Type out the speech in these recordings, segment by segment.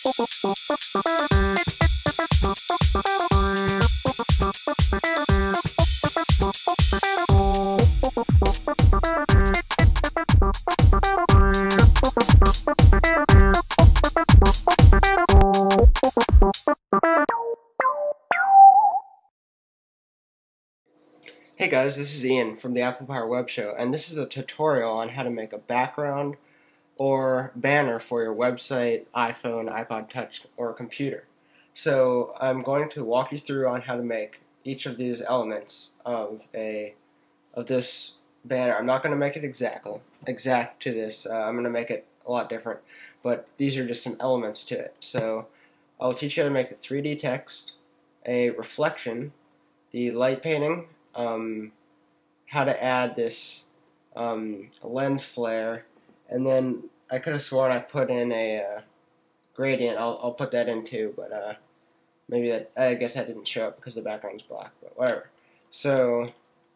Hey guys, this is Ian from the Apple Power Web Show, and this is a tutorial on how to make a background or banner for your website, iPhone, iPod Touch, or computer. So I'm going to walk you through on how to make each of these elements of a of this banner. I'm not going to make it exactly exact to this. Uh, I'm going to make it a lot different, but these are just some elements to it. So I'll teach you how to make the 3D text, a reflection, the light painting, um, how to add this um, lens flare, and then I could have sworn I put in a uh, gradient. I'll, I'll put that in too, but uh, maybe that I guess that didn't show up because the background's black, but whatever. So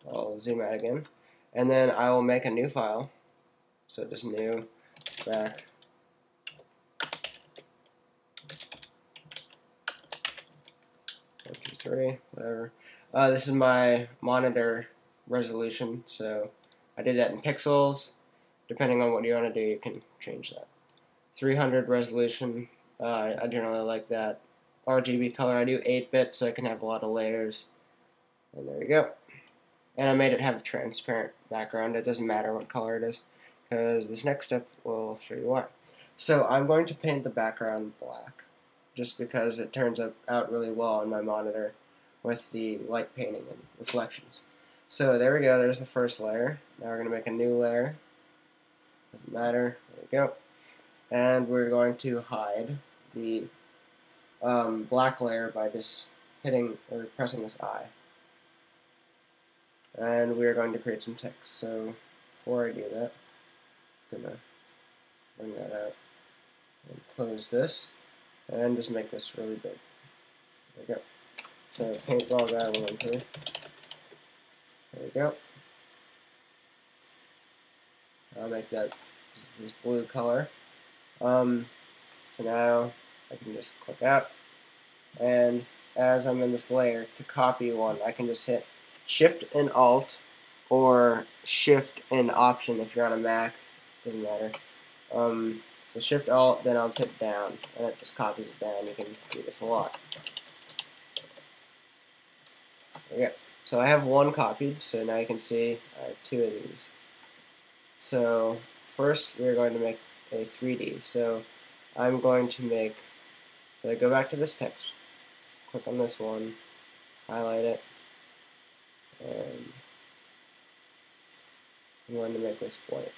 I'll zoom out again, and then I will make a new file. So just new back. Three, whatever. Uh, this is my monitor resolution, so I did that in pixels. Depending on what you want to do, you can change that. 300 resolution, uh, I generally like that. RGB color, I do 8-bit, so I can have a lot of layers. And there you go. And I made it have a transparent background. It doesn't matter what color it is, because this next step will show you why. So I'm going to paint the background black, just because it turns out really well on my monitor with the light painting and reflections. So there we go, there's the first layer. Now we're going to make a new layer. Doesn't matter, there we go. And we're going to hide the um, black layer by just hitting or pressing this I. And we're going to create some text. So before I do that, I'm to bring that out and close this and just make this really big. There we go. So paintball guy one two. There we go. I'll make that this blue color. Um, so now I can just click out, and as I'm in this layer, to copy one, I can just hit Shift and Alt, or Shift and Option if you're on a Mac. Doesn't matter. Um, so Shift Alt, then I'll hit down, and it just copies it down. You can do this a lot. Okay, so I have one copied, so now you can see I have two of these. So first we're going to make a 3D. So I'm going to make, so I go back to this text, click on this one, highlight it, and I'm going to make this white.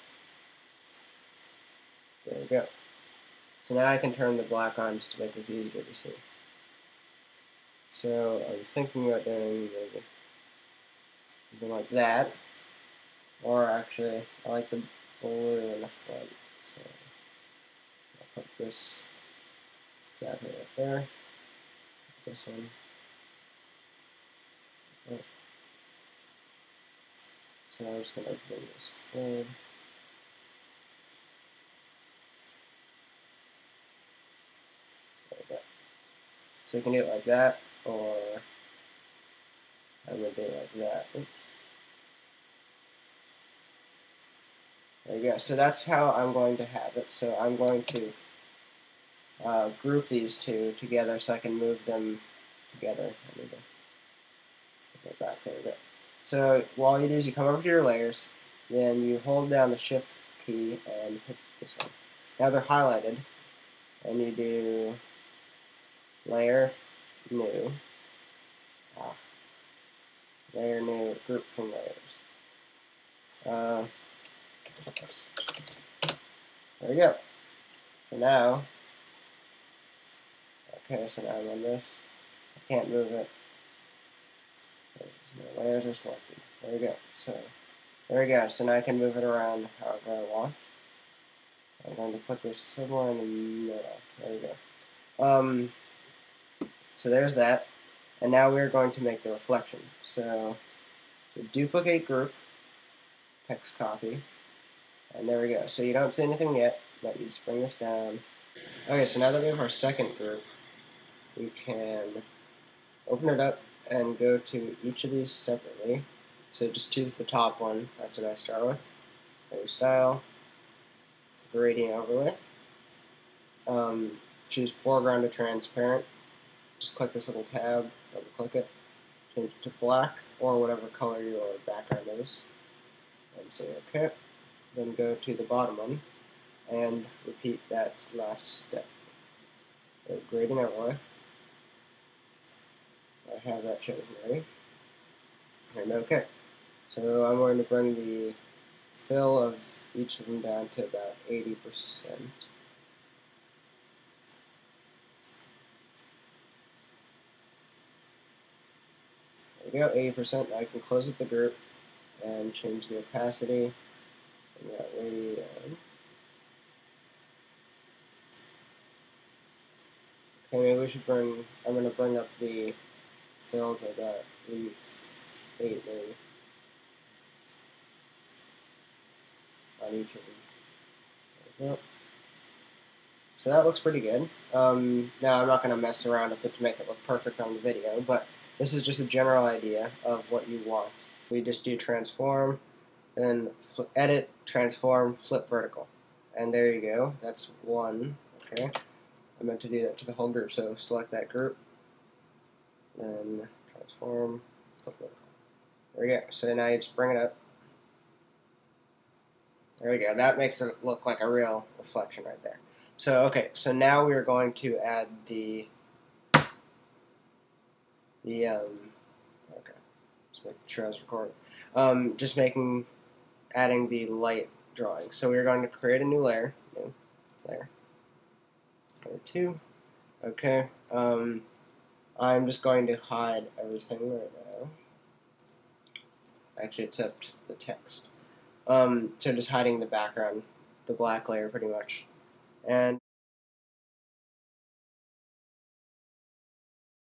There we go. So now I can turn the black on just to make this easier to see. So I'm thinking about doing something like that. Or actually, I like the blue in the front. So I'll put this exactly right there. This one. Oh. So I'm just going to bring this forward. So you can do it like that or I would do it like that. Oops. There you go. So that's how I'm going to have it. So I'm going to uh, group these two together so I can move them together. I back. There we go. So what you do is you come over to your layers, then you hold down the shift key and hit this one. Now they're highlighted, and you do layer, new, ah, layer new, group from layers. Uh, there we go. So now, okay, so now I'm on this. I can't move it. My layers are selected. There we go. So, there we go. So now I can move it around however I want. I'm going to put this somewhere in the middle. There we go. Um, so there's that. And now we're going to make the reflection. So, so duplicate group, text copy, and there we go. So you don't see anything yet, but you just bring this down, Okay, so now that we have our second group, we can open it up and go to each of these separately. So just choose the top one, that's what I start with. New style, gradient overlay. Um, choose foreground to transparent. Just click this little tab, double click it, change it to black or whatever color your background is, and say OK. Then go to the bottom one and repeat that last step. So overlay. I have that chosen ready. And OK. So I'm going to bring the fill of each of them down to about 80%. There we go, 80%. Now I can close up the group and change the opacity. And that way down. Okay, maybe we should bring, I'm going to bring up the to about leaf 8 maybe. On each of them. Yep. So that looks pretty good. Um, now I'm not going to mess around with it to make it look perfect on the video, but this is just a general idea of what you want. We just do transform, then edit, transform, flip vertical. And there you go. That's one. Okay. I meant to do that to the whole group, so select that group, then transform, flip vertical. There we go. So now you just bring it up. There we go. That makes it look like a real reflection right there. So, okay, so now we are going to add the, the, um, okay, just making sure I was recording. Um, just making, adding the light drawing. So we're going to create a new layer, new layer, layer two, okay. Um, I'm just going to hide everything right now. Actually, except the text. Um, so just hiding the background, the black layer pretty much. And